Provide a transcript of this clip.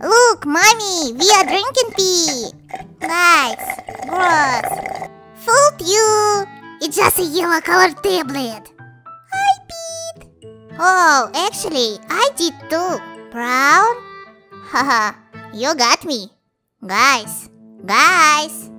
Look, mommy, we are drinking tea. Nice, gross. Fooled you. It's just a yellow colored tablet. I peed. Oh, actually, I did too. Brown? Haha, you got me. Guys, guys.